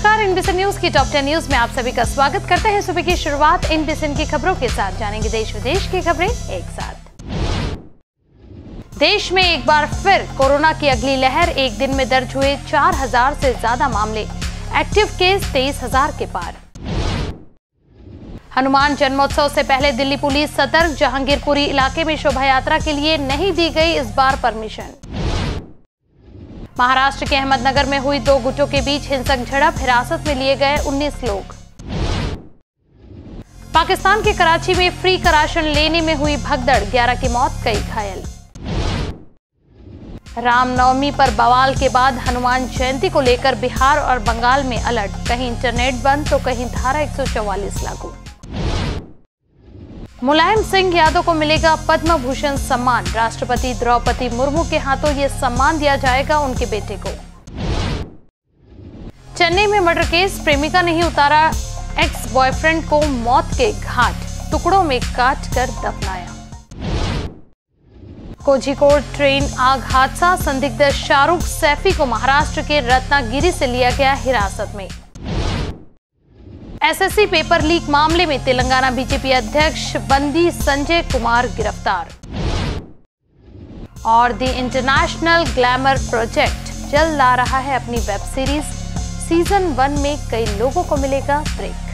नमस्कार इनबिसन न्यूज़ की टॉप टेन न्यूज़ में आप सभी का स्वागत करते हैं। सुबह की शुरुआत इनबिसन की खबरों के साथ। जानेंगे देश विदेश की खबरें एक साथ। देश में एक बार फिर कोरोना की अगली लहर। एक दिन में दर्ज हुए 4000 से ज़्यादा मामले। एक्टिव केस 23000 के पार। हनुमान जन्मोत्सव से पहले दिल्ली पुलिस सतर्क। जहांगीरपुरी इलाके में शोभा यात्रा के लिए नहीं दी गई इस बार परमिशन। महाराष्ट्र के अहमदनगर में हुई दो गुटों के बीच हिंसक झड़प, हिरासत में लिए गए 19 लोग। पाकिस्तान के कराची में फ्री का राशन लेने में हुई भगदड़ 11 की मौत, कई घायल। रामनवमी पर बवाल के बाद हनुमान जयंती को लेकर बिहार और बंगाल में अलर्ट, कहीं इंटरनेट बंद तो कहीं धारा 144 लागू। मुलायम सिंह यादव को मिलेगा पद्म भूषण सम्मान। राष्ट्रपति द्रौपदी मुर्मू के हाथों ये सम्मान दिया जाएगा उनके बेटे को। चेन्नई में मर्डर केस, प्रेमिका ने ही उतारा एक्स बॉयफ्रेंड को मौत के घाट, टुकड़ों में काट कर दफनाया। कोझिकोड ट्रेन आग हादसा, संदिग्ध शाहरुख सैफी को महाराष्ट्र के रत्नागिरी से लिया गया हिरासत में। एसएससी पेपर लीक मामले में तेलंगाना बीजेपी अध्यक्ष बंदी संजय कुमार गिरफ़्तार। और द इंटरनेशनल ग्लैमर प्रोजेक्ट जल्द आ रहा है अपनी वेब सीरीज़। सीज़न वन में कई लोगों को मिलेगा ब्रेक।